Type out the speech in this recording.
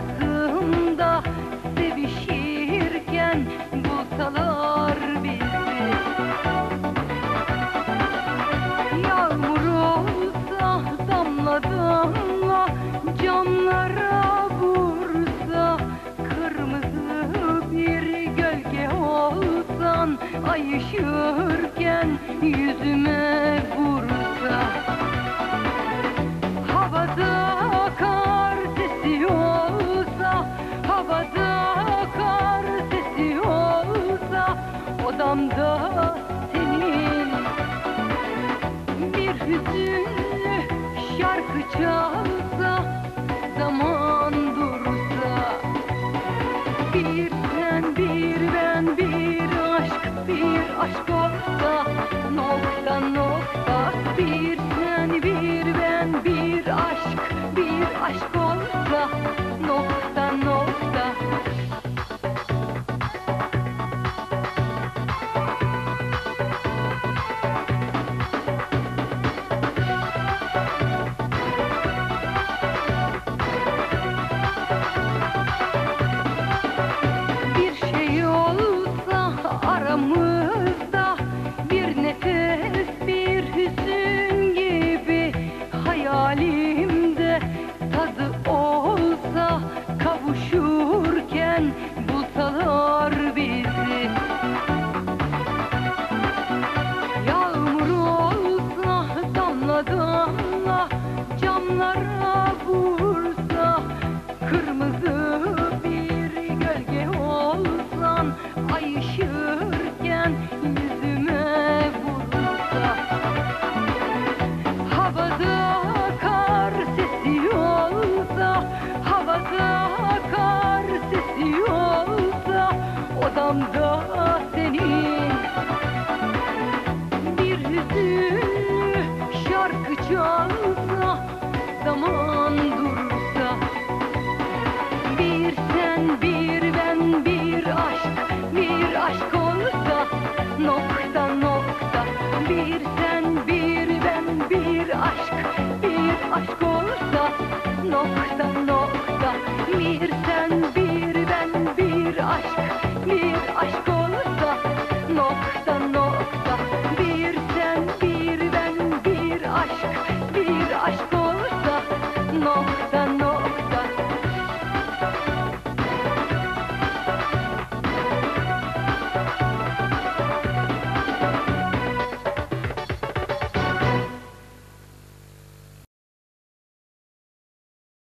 hayatımda Sevişirken bulsalar bizi. Yağmur olsa damla damla Camlara vursa Kırmızı bir gölge olsan Ay ışırken yüzüme vursa. Odamda senin Bir hüzünlü şarkı çalsa Zaman dursa. Bir sen bir ben bir aşk bir aşk olsa Nokta nokta. Bir sen bir ben bir aşk bir aşk olsa Nokta nokta Odamda senin. Bir hüzünlü şarkı çalsa Zaman dursa. Bir sen bir ben bir aşk Bir aşk olsa Nokta nokta. Bir sen bir ben bir aşk Bir aşk olsa nokta Bir aşk